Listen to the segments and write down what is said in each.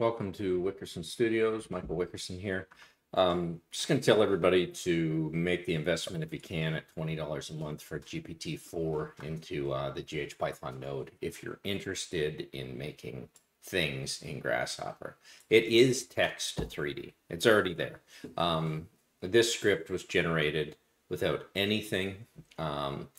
Welcome to Wickerson Studios. Michael Wickerson here. Um, just going to tell everybody to make the investment if you can at $20 a month for GPT-4 into uh, the GH Python node if you're interested in making things in Grasshopper. It is text to 3D. It's already there. Um, this script was generated without anything, um,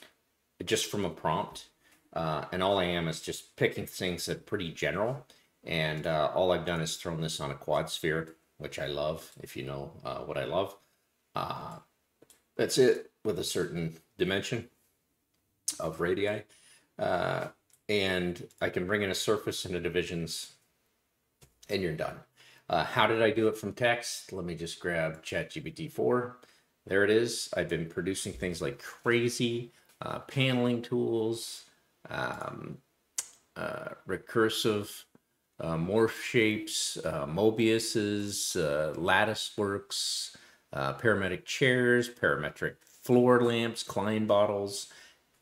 just from a prompt. Uh, and all I am is just picking things that are pretty general and uh, all I've done is thrown this on a quad sphere, which I love, if you know uh, what I love. Uh, that's it with a certain dimension of radii. Uh, and I can bring in a surface and a divisions and you're done. Uh, how did I do it from text? Let me just grab ChatGPT 4. There it is. I've been producing things like crazy, uh, paneling tools, um, recursive uh, morph shapes, uh, Mobiuses, uh, lattice works, uh, parametric chairs, parametric floor lamps, Klein bottles,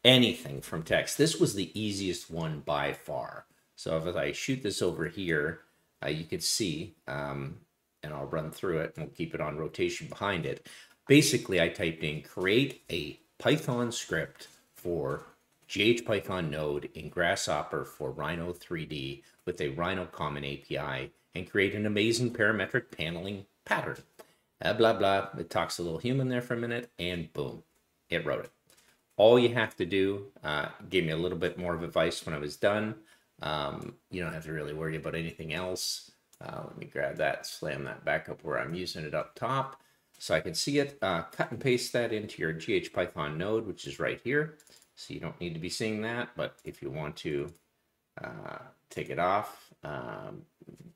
anything from text. This was the easiest one by far. So if I shoot this over here, uh, you can see, um, and I'll run through it and we'll keep it on rotation behind it. Basically, I typed in create a Python script for GHPython node in Grasshopper for Rhino 3D with a Rhino Common API and create an amazing parametric paneling pattern. Uh, blah, blah. It talks a little human there for a minute and boom, it wrote it. All you have to do, uh, gave me a little bit more of advice when I was done. Um, you don't have to really worry about anything else. Uh, let me grab that, slam that back up where I'm using it up top so I can see it. Uh, cut and paste that into your GHPython node, which is right here. So you don't need to be seeing that, but if you want to uh, take it off, um,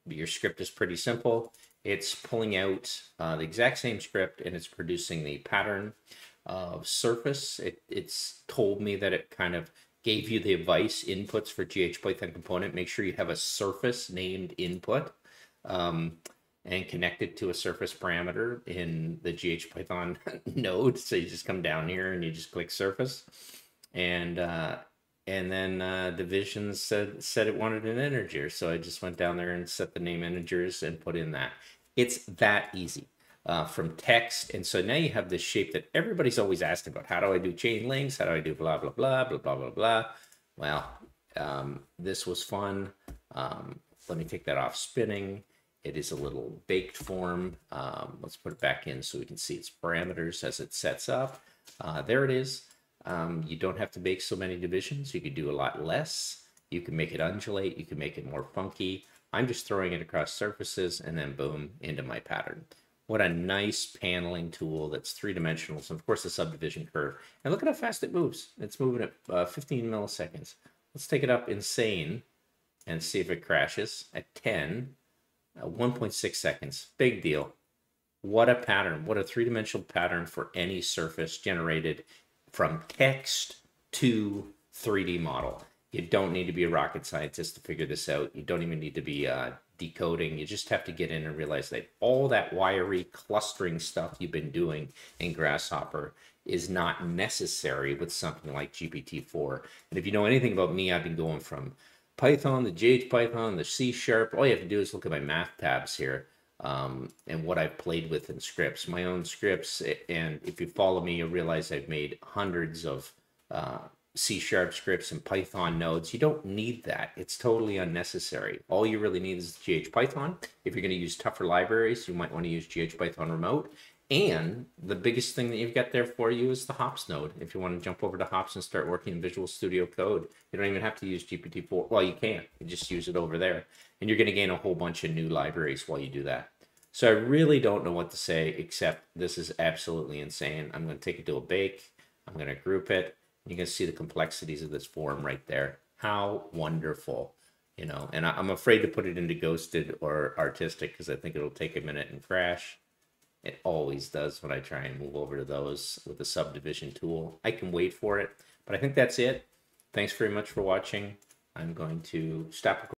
your script is pretty simple. It's pulling out uh, the exact same script and it's producing the pattern of surface. It, it's told me that it kind of gave you the advice inputs for GHPython component. Make sure you have a surface named input um, and connected to a surface parameter in the GHPython node. So you just come down here and you just click surface and uh, and then uh, Division said said it wanted an integer, so I just went down there and set the name integers and put in that. It's that easy uh, from text, and so now you have this shape that everybody's always asked about. How do I do chain links? How do I do blah blah blah blah blah blah blah? Well, um, this was fun. Um, let me take that off spinning. It is a little baked form. Um, let's put it back in so we can see its parameters as it sets up. Uh, there it is. Um, you don't have to make so many divisions. You could do a lot less. You can make it undulate. You can make it more funky. I'm just throwing it across surfaces and then boom, into my pattern. What a nice paneling tool that's three-dimensional. So of course the subdivision curve. And look at how fast it moves. It's moving at uh, 15 milliseconds. Let's take it up insane and see if it crashes at 10, uh, 1.6 seconds. Big deal. What a pattern. What a three-dimensional pattern for any surface generated from text to 3D model. You don't need to be a rocket scientist to figure this out. You don't even need to be uh, decoding. You just have to get in and realize that all that wiry clustering stuff you've been doing in Grasshopper is not necessary with something like GPT-4. And if you know anything about me, I've been going from Python, the GH Python, the C Sharp. All you have to do is look at my math tabs here um, and what I've played with in scripts, my own scripts. And if you follow me, you'll realize I've made hundreds of uh, C sharp scripts and Python nodes. You don't need that. It's totally unnecessary. All you really need is GH Python. If you're going to use tougher libraries, you might want to use GH Python remote. And the biggest thing that you've got there for you is the Hops node. If you want to jump over to Hops and start working in Visual Studio Code, you don't even have to use GPT-4. Well, you can. You just use it over there. And you're going to gain a whole bunch of new libraries while you do that. So I really don't know what to say, except this is absolutely insane. I'm going to take it to a bake. I'm going to group it. You can see the complexities of this form right there. How wonderful you know and i'm afraid to put it into ghosted or artistic because i think it'll take a minute and crash it always does when I try and move over to those with the subdivision tool. I can wait for it, but I think that's it. Thanks very much for watching. I'm going to stop